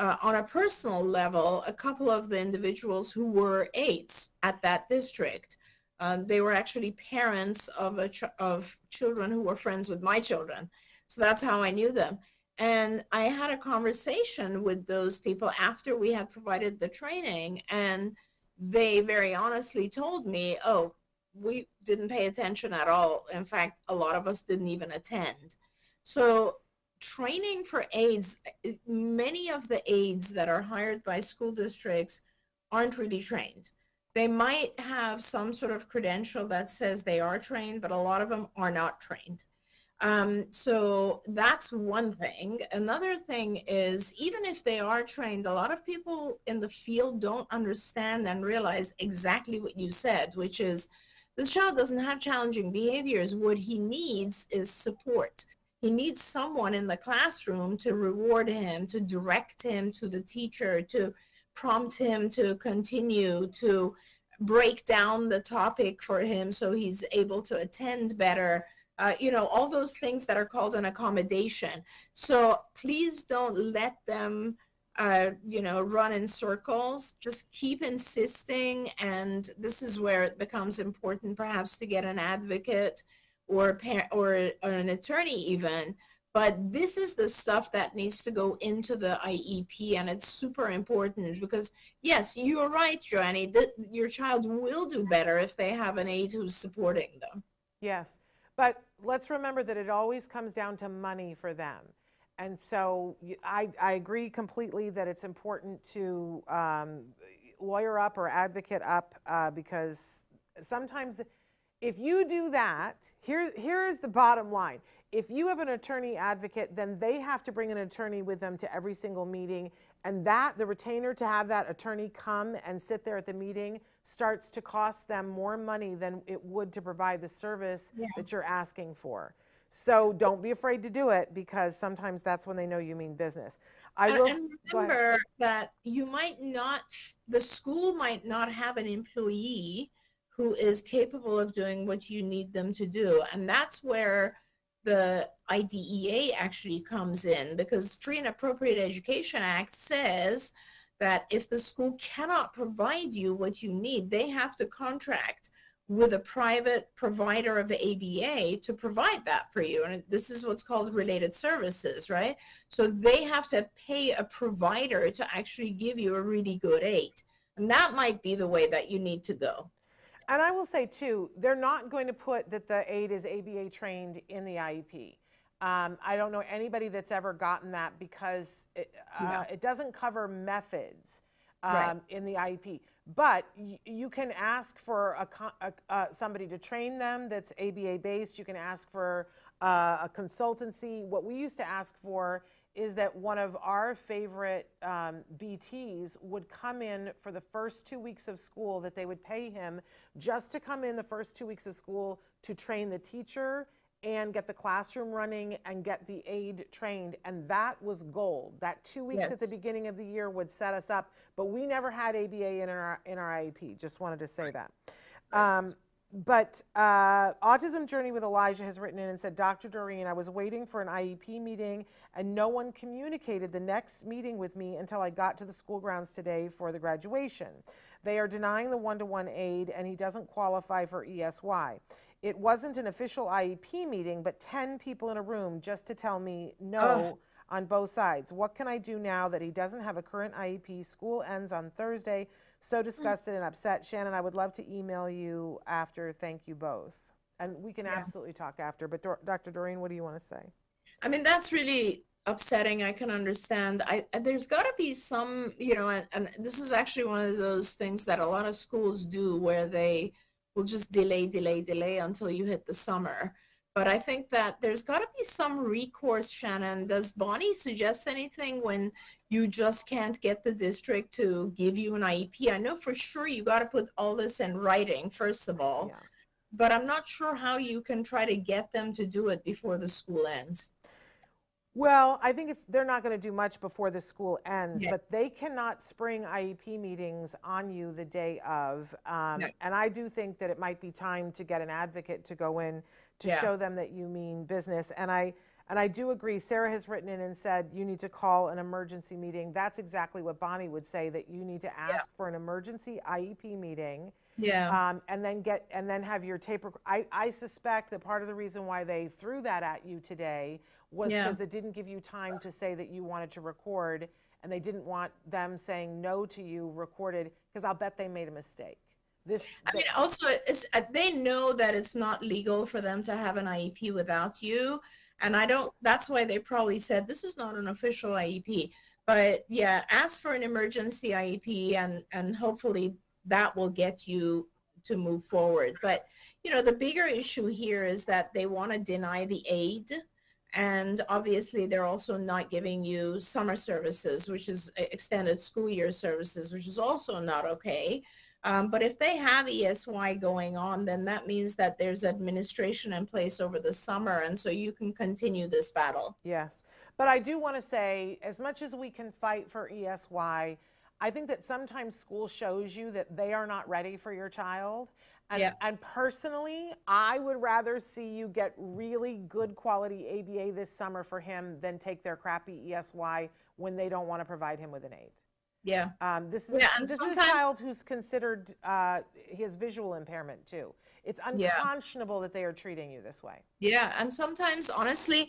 uh, on a personal level a couple of the individuals who were aides at that district. Um, they were actually parents of ch- of children who were friends with my children, so that's how I knew them. And I had a conversation with those people after we had provided the training, and they very honestly told me, oh, we didn't pay attention at all. In fact, a lot of us didn't even attend. So training for aides, many of the aides that are hired by school districts aren't really trained. They might have some sort of credential that says they are trained, but a lot of them are not trained. Um, so that's one thing. Another thing is even if they are trained, a lot of people in the field don't understand and realize exactly what you said, which is this child doesn't have challenging behaviors. What he needs is support. He needs someone in the classroom to reward him, to direct him to the teacher, to prompt him to continue, to break down the topic for him so he's able to attend better uh, you know, all those things that are called an accommodation. So please don't let them, uh, you know, run in circles. Just keep insisting. And this is where it becomes important perhaps to get an advocate or, or an attorney even. But this is the stuff that needs to go into the IEP, and it's super important because, yes, you're right, Joannie, that your child will do better if they have an aide who's supporting them. Yes. But let's remember that it always comes down to money for them. And so I, I agree completely that it's important to um, lawyer up or advocate up uh, because sometimes if you do that, here, here is the bottom line. If you have an attorney advocate, then they have to bring an attorney with them to every single meeting. And that, the retainer to have that attorney come and sit there at the meeting starts to cost them more money than it would to provide the service yeah. that you're asking for. So don't be afraid to do it because sometimes that's when they know you mean business. I will and remember that you might not, the school might not have an employee who is capable of doing what you need them to do. And that's where the IDEA actually comes in because Free and Appropriate Education Act says that if the school cannot provide you what you need, they have to contract with a private provider of ABA to provide that for you. And this is what's called related services, right? So they have to pay a provider to actually give you a really good aid. And that might be the way that you need to go. And I will say too, they're not going to put that the aid is ABA trained in the IEP. Um, I don't know anybody that's ever gotten that because it, uh, No. it doesn't cover methods um, Right. in the IEP. But y- you can ask for a, a, uh, somebody to train them that's ABA based. You can ask for uh, a consultancy. What we used to ask for is that one of our favorite um, BTs would come in for the first two weeks of school, that they would pay him just to come in the first two weeks of school to train the teacher and get the classroom running and get the aide trained. And that was gold. That two weeks at the beginning of the year would set us up, but we never had ABA in our, in our IEP. Just wanted to say that. Um, but uh, Autism Journey with Elijah has written in and said, Dr. Doreen, I was waiting for an IEP meeting and no one communicated the next meeting with me until I got to the school grounds today for the graduation. They are denying the one to one aid and he doesn't qualify for ESY. It wasn't an official IEP meeting, but 10 people in a room just to tell me no on both sides. What can I do now that he doesn't have a current IEP? School ends on Thursday. So mm. disgusted and upset. Shannon, I would love to email you after. Thank you both. And we can Yeah. absolutely talk after. But Dor- Dr. Doreen, what do you want to say? I mean, that's really upsetting. I can understand. I I- there's got to be some, you know, and, and this is actually one of those things that a lot of schools do where they will just delay, delay, delay until you hit the summer. But I think that there's got to be some recourse, Shannon. Does Bonnie suggest anything when you just can't get the district to give you an IEP? I know for sure you got to put all this in writing, first of all, Yeah. but I'm not sure how you can try to get them to do it before the school ends. Well, I think it's they're not going to do much before the school ends, Yeah. but they cannot spring IEP meetings on you the day of. Um, No. And I do think that it might be time to get an advocate to go in to Yeah. show them that you mean business. And I and I do agree. Sarah has written in and said you need to call an emergency meeting. That's exactly what Bonnie would say that you need to ask for an emergency IEP meeting Yeah. um, and then get and then have your tape. rec- I, I suspect that part of the reason why they threw that at you today was Yeah. because it didn't give you time to say that you wanted to record, and they didn't want them saying no to you recorded because I'll bet they made a mistake. This, I mean, also, it's uh, they know that it's not legal for them to have an IEP without you, and I don't. That's why they probably said this is not an official IEP. But yeah, ask for an emergency IEP, and and hopefully that will get you to move forward. But you know, the bigger issue here is that they want to deny the aid. And obviously, they're also not giving you summer services, which is extended school year services, which is also not okay. Um, but if they have ESY going on, then that means that there's administration in place over the summer. And so you can continue this battle. Yes. But I do want to say, as much as we can fight for ESY, I think that sometimes school shows you that they are not ready for your child. And, Yeah. and personally, I would rather see you get really good quality ABA this summer for him than take their crappy ESY when they don't want to provide him with an aid. Yeah. Um, this is Yeah, this is a child who's considered uh, his visual impairment too. It's Yeah. unconscionable that they are treating you this way. Yeah. And sometimes, honestly,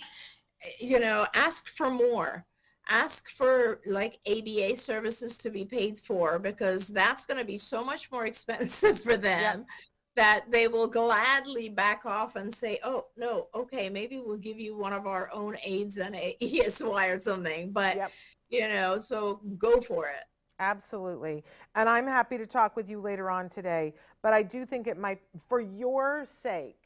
you know, ask for more. Ask for like ABA services to be paid for because that's going to be so much more [laughs] expensive for them that they will gladly back off and say, oh, no, okay, maybe we'll give you one of our own aids and a ESY or something. But, Yep. You know, so go for it. Absolutely. And I'm happy to talk with you later on today. But I do think it might, for your sake,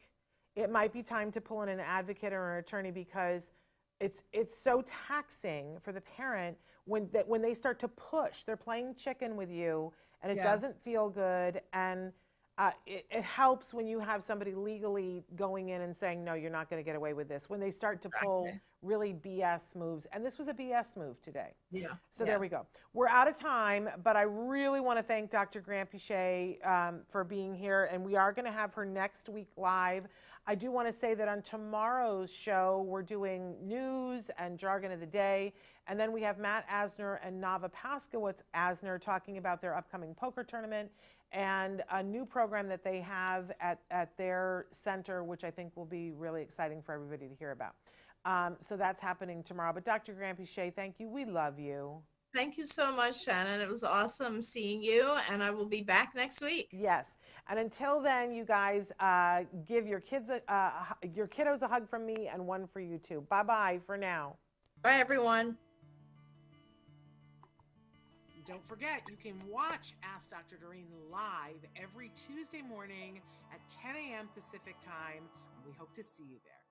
it might be time to pull in an advocate or an attorney because it's it's so taxing for the parent when that when they start to push. They're playing chicken with you, and it Yeah. doesn't feel good. And uh, it, it helps when you have somebody legally going in and saying, no, you're not going to get away with this. When they start to pull. Really BS moves, and this was a BS move today. Yeah. So yeah. there we go. We're out of time, but I really want to thank Dr. Granpeesheh um, for being here, and we are going to have her next week live. I do want to say that on tomorrow's show, we're doing news and jargon of the day. And then we have Matt Asner and Nava Paskowitz Asner talking about their upcoming poker tournament and a new program that they have at, at their center, which I think will be really exciting for everybody to hear about. Um, so that's happening tomorrow. But Dr. Granpeesheh, thank you. We love you. Thank you so much, Shannon. It was awesome seeing you, and I will be back next week. Yes. And until then, you guys uh, give your kids a, uh, your kiddos a hug from me and one for you too. Bye bye for now. Bye, everyone. Don't forget, you can watch Ask Dr. Doreen live every Tuesday morning at 10 a.m. Pacific time. We hope to see you there.